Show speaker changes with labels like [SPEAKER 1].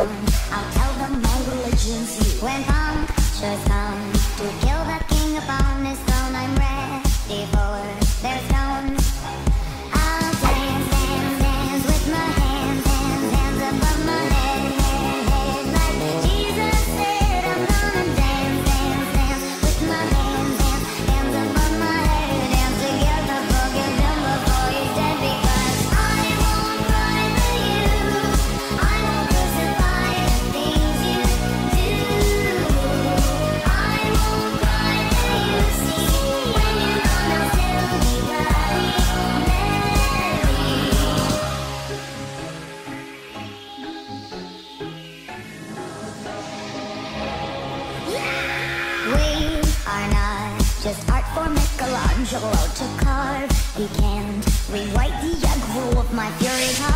[SPEAKER 1] on. I'll tell them my religion's you and punctures on. We are not just art for Michelangelo to carve. We can't rewrite the aggro of my fury heart.